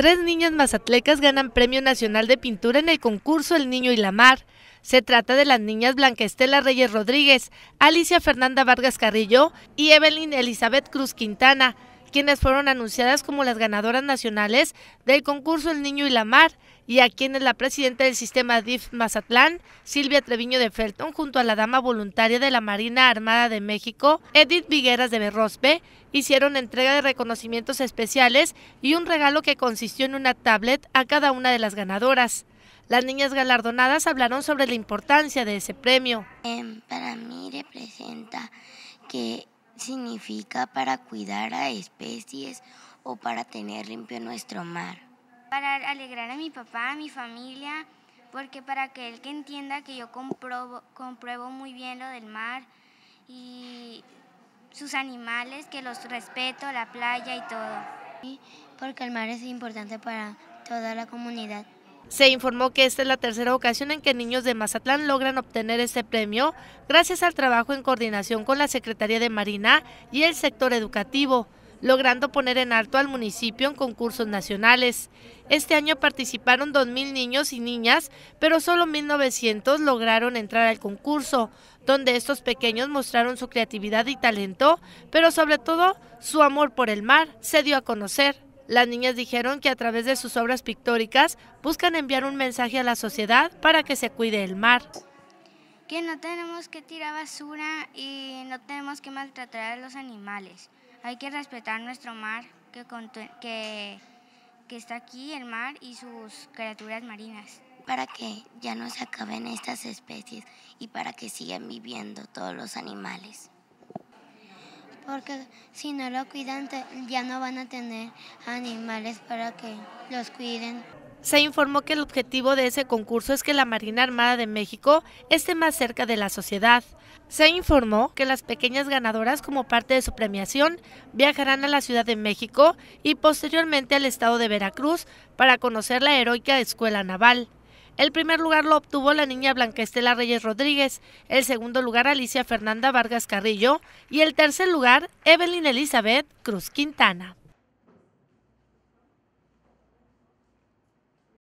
Tres niñas mazatlecas ganan Premio Nacional de Pintura en el concurso El Niño y la Mar. Se trata de las niñas Blanca Estela Reyes Rodríguez, Alicia Fernanda Vargas Carrillo y Evelyn Elizabeth Cruz Quintana, quienes fueron anunciadas como las ganadoras nacionales del concurso El Niño y la Mar, y a quienes la presidenta del sistema DIF Mazatlán, Silvia Treviño de Felton, junto a la dama voluntaria de la Marina Armada de México, Edith Vigueras de Berrospe, hicieron entrega de reconocimientos especiales y un regalo que consistió en una tablet a cada una de las ganadoras. Las niñas galardonadas hablaron sobre la importancia de ese premio. Em, para mí representa que significa para cuidar a especies o para tener limpio nuestro mar. Para alegrar a mi papá, a mi familia, porque para que él que entienda que yo compruebo, compruebo muy bien lo del mar y sus animales, que los respeto, la playa y todo. porque el mar es importante para toda la comunidad. Se informó que esta es la tercera ocasión en que niños de Mazatlán logran obtener este premio gracias al trabajo en coordinación con la Secretaría de Marina y el sector educativo, logrando poner en alto al municipio en concursos nacionales. Este año participaron 2.000 niños y niñas, pero solo 1.900 lograron entrar al concurso, donde estos pequeños mostraron su creatividad y talento, pero sobre todo su amor por el mar se dio a conocer. Las niñas dijeron que a través de sus obras pictóricas buscan enviar un mensaje a la sociedad para que se cuide el mar. Que no tenemos que tirar basura y no tenemos que maltratar a los animales. Hay que respetar nuestro mar que, que, que está aquí, el mar y sus criaturas marinas. Para que ya no se acaben estas especies y para que sigan viviendo todos los animales porque si no lo cuidan ya no van a tener animales para que los cuiden. Se informó que el objetivo de ese concurso es que la Marina Armada de México esté más cerca de la sociedad. Se informó que las pequeñas ganadoras como parte de su premiación viajarán a la Ciudad de México y posteriormente al estado de Veracruz para conocer la heroica Escuela Naval. El primer lugar lo obtuvo la niña Blanca Estela Reyes Rodríguez, el segundo lugar Alicia Fernanda Vargas Carrillo y el tercer lugar Evelyn Elizabeth Cruz Quintana.